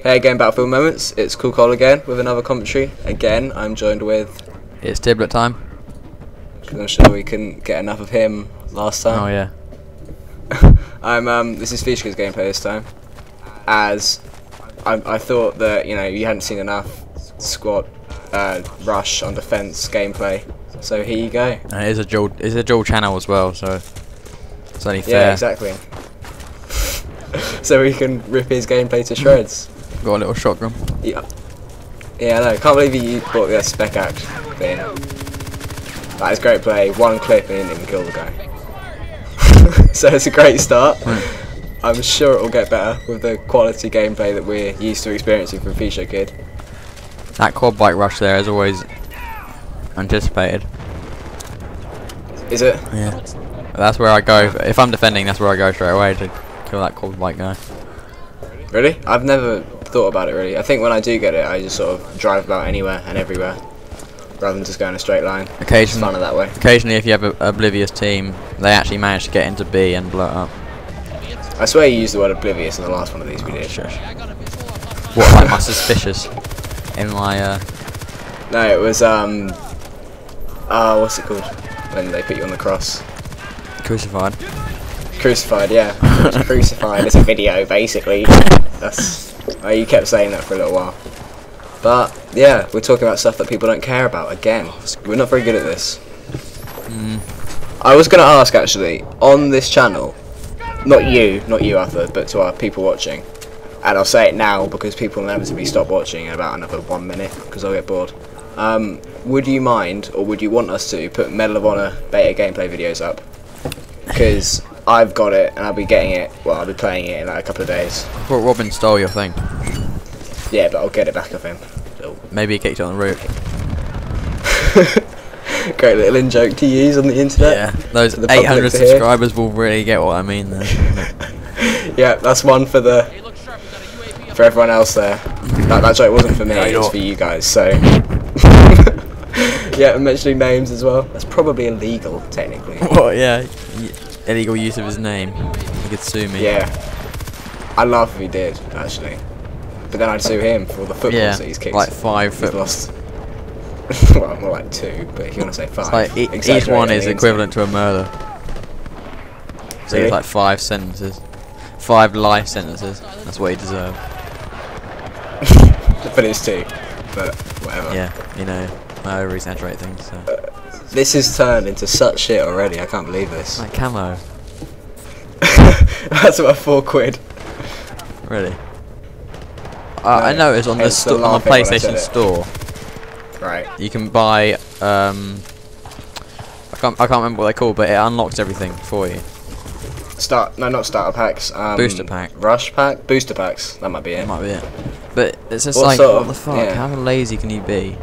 Hey again, Battlefield Moments. It's Cool Cole again with another commentary. Again, I'm joined with. It's Tibblett time. Because I'm sure we couldn't get enough of him last time. Oh yeah. I'm. Um. This is Fishka's gameplay this time. As I, I thought that you know you hadn't seen enough squad uh, rush on defense gameplay. So here you go. And it is a dual, it's a dual channel as well, so it's only fair. Yeah, fair. exactly. so we can rip his gameplay to shreds. Got a little shotgun. Yeah. Yeah, I know. Can't believe you bought the spec act thing. That is great play. One clip and didn't even kill the guy. so it's a great start. I'm sure it will get better with the quality gameplay that we're used to experiencing from Fyshokid. That quad bike rush there is always anticipated. Is it? Yeah. That's where I go. If I'm defending, that's where I go straight away to kill that quad bike guy. Really? I've never thought about it really. I think when I do get it, I just sort of drive about anywhere and everywhere, rather than just going a straight line. It's Occasionally, that way. occasionally, if you have an oblivious team, they actually manage to get into B and blow it up. I swear you used the word oblivious in the last one of these we did. Shush. What like my suspicious in my uh No, it was um. Uh, what's it called? When they put you on the cross. crucified? Crucified, yeah. Crucified is a video, basically. That's. Oh, you kept saying that for a little while. But yeah, we're talking about stuff that people don't care about. Again, we're not very good at this. Mm. I was gonna ask actually on this channel, not you, not you, Arthur, but to our people watching, and I'll say it now because people will inevitably stop watching in about another one minute because I'll get bored. Um, would you mind, or would you want us to put Medal of Honor beta gameplay videos up? Because I've got it and I'll be getting it. Well, I'll be playing it in like a couple of days. I thought Robin stole your thing. Yeah, but I'll get it back off him. So- Maybe he kicked it on the roof. Great little in joke to use on the internet. Yeah, those For the public 800 subscribers will really get what I mean. Yeah, that's one for the for everyone else there. That, that joke wasn't for me, Yeah, it was for you guys. So yeah, I'm mentioning names as well. That's probably illegal, technically. what? Yeah, illegal use of his name. He could sue me. Yeah, I'd laugh if he did actually, but then I'd sue him for all the footballs Yeah, that he's kicked. like five he's foot. lost. well, more like two, but if you want to say five, It's like e- each one is equivalent to a murder. So Really? it's like five sentences, five life sentences. That's what he deserved. but it's two. But whatever. Yeah, you know, I over exaggerate things. So. This has turned into such shit already. I can't believe this. Like camo, That's about four quid. really. Uh, I No, noticed on the the on the laughing when I said PlayStation. Store, Right. you can buy. Um, I can't I can't remember what they call, but it unlocks everything for you. Start no, not starter packs. Um, Booster pack. Rush pack. Booster packs. That might be it. That might be it. But it's just What like, sort what the fuck? yeah. How lazy can you be?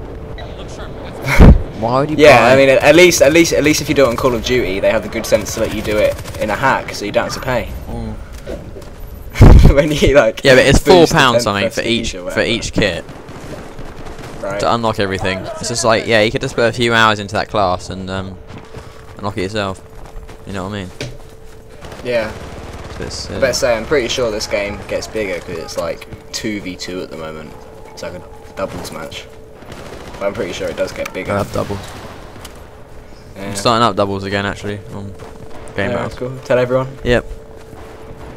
Why would you Yeah, buy? I mean, at least, at least, at least if you do it on Call of Duty, they have the good sense to let you do it in a hack, so you don't have to pay. Mm. when you like. Yeah, but it's four pounds pen- something for each for each kit Right. to unlock everything. It's just like, yeah, you could just put a few hours into that class and um, unlock it yourself. You know what I mean? Yeah. It's, I uh, better say, I'm pretty sure this game gets bigger because it's like two v two at the moment. It's like a doubles match. But I'm pretty sure it does get bigger. I have doubles. Yeah. I'm starting up doubles again actually on Game Yeah, cool. Tell everyone. Yep.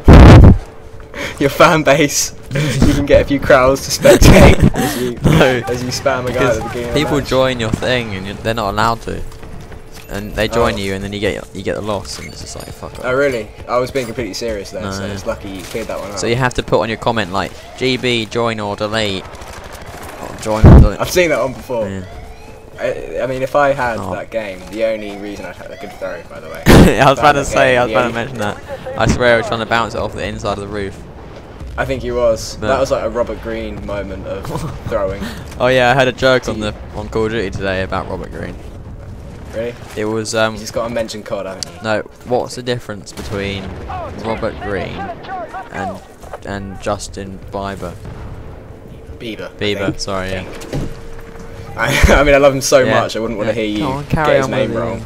Your fan base. you can get a few crowds to spectate as you, No, as you spam a guy at the beginning people join your thing and they're not allowed to, and they join Oh. you and then you get you get the loss and it's just like fuck off. Oh really? I was being completely serious there, No, so it's lucky you cleared that one out. So you have to put on your comment like GB join or delete. Or. I've seen that one before. Yeah. I, I mean, if I had Oh. that game, the only reason I'd have a good throw, by the way. I was about to say, game, I was about to mention that. I swear I was trying to bounce it off the inside of the roof. I think he was. No. That was like a Robert Green moment of throwing. Oh yeah, I had a joke on the on Call of Duty today about Robert Green. Really? It was um You just got to mention COD, haven't you? no, what's the difference between Robert Green and and Justin Bieber? Bieber. I Bieber, think. sorry, yeah. I, I mean, I love him so Yeah, much. I wouldn't want to hear you Go on, get his on name wrong.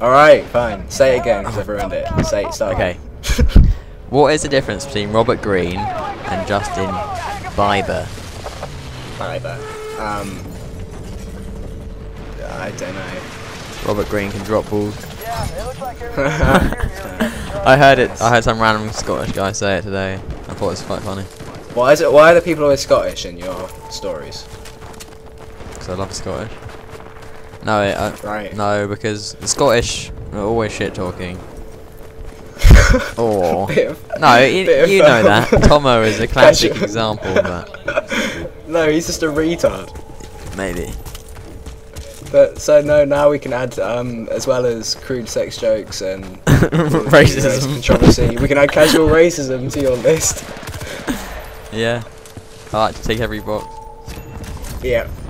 All right, fine. Say it again because I've ruined it. Say it. Start. Okay. What is the difference between Robert Green and Justin Biber. Fiber. Um, I don't know. Robert Green can drop balls. I heard it. I heard some random Scottish guy say it today. I thought it was quite funny. Why is it? Why are the people always Scottish in your stories? Because I love Scottish. No, it, uh, Right. no, because the Scottish are always shit talking. Or no, you, you know that. Tomo is a classic example of that. No, he's just a retard. Maybe. But so no, now we can add um, as well as crude sex jokes and Racism. controversy. we can add casual racism to your list. Yeah. I like to take every box. Yeah,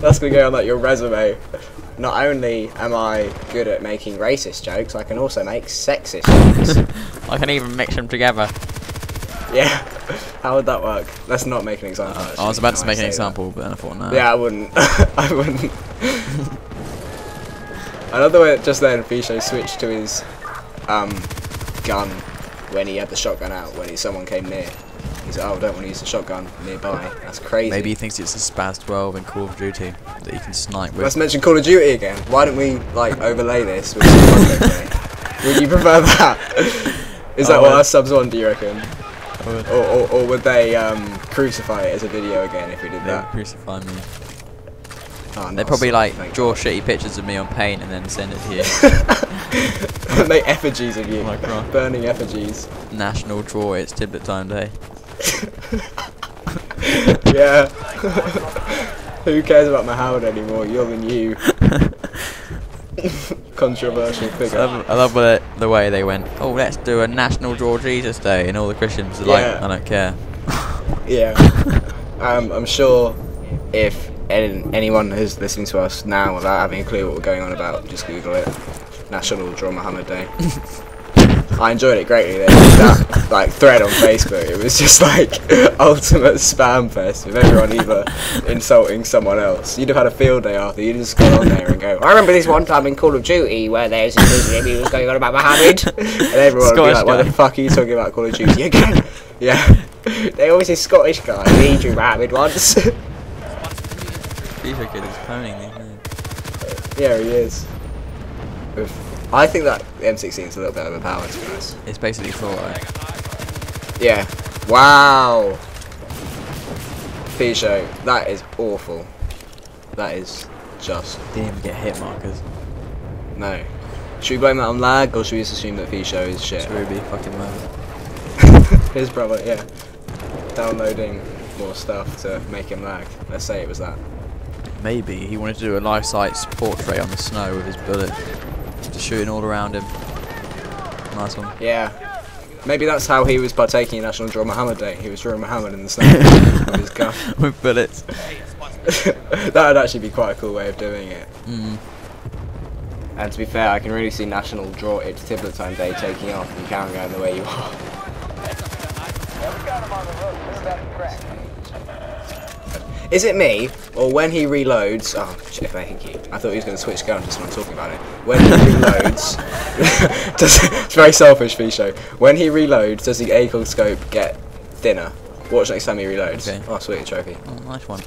that's gonna go on like your resume. Not only am I good at making racist jokes, I can also make sexist jokes. I can even mix them together. yeah, how would that work? Let's not make an example. Uh, I was about to make an now I say example, but then I thought no. that. Yeah, I wouldn't. I wouldn't. The way just then Fisho switched to his um, gun when he had the shotgun out when he, someone came near. He's like, oh, I don't want to use the shotgun nearby. That's crazy. Maybe he thinks it's a SPAS-12 in Call of Duty that he can snipe with. Let's mention Call of Duty again. Why don't we like overlay this with some content play? Would you prefer that? Is that I what our subs want? Do you reckon? Or, or, or would they um, crucify it as a video again if we did that? crucify me. Oh, They not probably like thank draw God. shitty pictures of me on paint and then send it to you. Make effigies of you. Oh my God. Burning effigies. National Draw It's Tibblett Time Day. yeah. Who cares about Muhammad anymore? You're the new controversial I figure. love, I love the, the way they went, oh, let's do a National Draw Jesus Day, and all the Christians are like, I don't care. Yeah. um, I'm sure if any, anyone who's listening to us now without having a clue what we're going on about, just Google it. National Draw Muhammad Day. I enjoyed it greatly. That like thread on Facebook. It was just like ultimate spam fest with everyone either insulting someone else. You'd have had a field day after. You'd just go on there and go. I remember this one time in Call of Duty where there's this Muslim he was going on about Muhammad, and everyone would be like, "Why the fuck are you talking about Call of Duty again?" yeah. They always say Scottish guy. He drew Muhammad once. Are good as phoning these yeah, he is. With- I think that M16 is a little bit overpowered, to be honest. It's basically Thor. Yeah. Wow. Fisho, that is awful. That is just Didn't even get hit markers. no. Should we blame that on lag, or should we just assume that Fisho is shit? It's Ruby, fucking murder. His brother, yeah. Downloading more stuff to make him lag. Let's say it was that. Maybe he wanted to do a life size portrait on the snow with his bullet. Just shooting all around him. Nice one. Yeah. Maybe that's how he was partaking in National Draw Muhammad Day. He was drawing Muhammad in the snow with his gun. with bullets. that would actually be quite a cool way of doing it. Mm. And to be fair, I can really see National Draw It's Tibblett Time Day taking off and Karen going the way you are. Is it me, or when he reloads? Oh, shit, thank you. I thought he was going to switch guns just when I'm talking about it. When he reloads, does, it's very selfish, Fisho. When he reloads, does the ACOG scope get thinner? Watch next time he reloads. Okay. Oh, sweet trophy. Oh, nice one.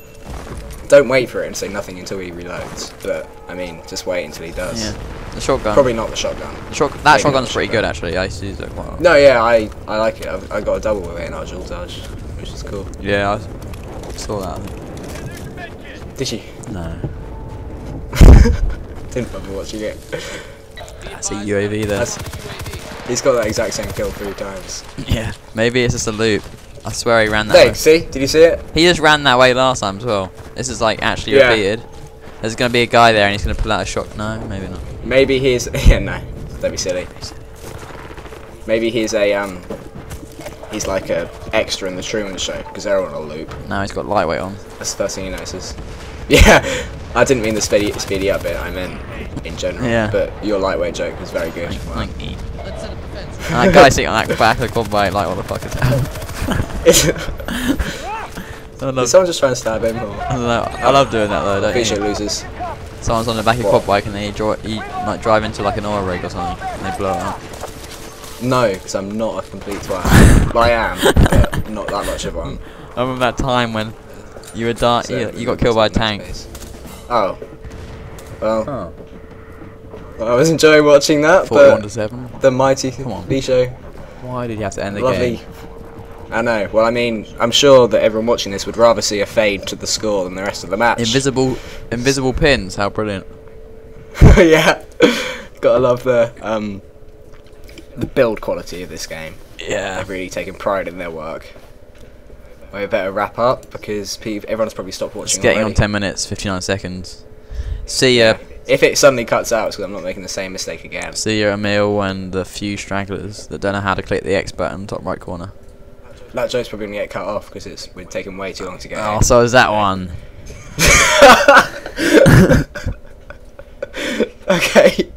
Don't wait for it and say nothing until he reloads. But I mean, just wait until he does. Yeah. The shotgun. Probably not the shotgun. The shot, that Maybe shotgun's pretty shotgun. good actually. I used to use it quite a lot. No, yeah, I I like it. I've, I got a double with it in our dual dodge, which is cool. Yeah, I saw that. Did you? No. Didn't bother watching it. That's a UAV there. That's, he's got that exact same kill three times. yeah. Maybe it's just a loop. I swear he ran that There, way. see? Did you see it? He just ran that way last time as well. This is like actually Yeah. repeated. There's gonna be a guy there and he's gonna pull out a shot. No, maybe not. Maybe he's yeah no, don't be silly. Maybe he's a um, he's like a extra in the Truman Show because they're all on a loop. Now he's got lightweight on. That's the first thing he notices. Yeah, I didn't mean the speedy speedy up bit. I meant in general. Yeah. But your lightweight joke was very good. Wow. Like, me. that guy sitting on that back of the quad bike, like what the fuck is that? I Is love, someone just trying to stab him? Or? I don't. I love doing that though. Don't Fisher you? loses. Someone's on the back of a What? quad bike and they dri he like drive into like an oil rig or something and they blow it up. No, because I'm not a complete twat. well, I am, but not that much of one. I remember that time when you were di- So, you, you got killed by a tank. space. Oh. Well, Oh. I was enjoying watching that, 41 to but 7. the mighty Come. B show, Why did you have to end the lovely. game? I know. Well, I mean, I'm sure that everyone watching this would rather see a fade to the score than the rest of the match. Invisible invisible pins, how brilliant. yeah, gotta love the um, the build quality of this game. Yeah. They've really taken pride in their work. We better wrap up because everyone's probably stopped watching. It's getting on 10 minutes, 59 seconds. See ya. If it suddenly cuts out, it's because I'm not making the same mistake again. See ya, Emil, and the few stragglers that don't know how to click the X button, top right corner. That joke's probably gonna get cut off because it's been taking way too long to get. Oh, so is that one. okay.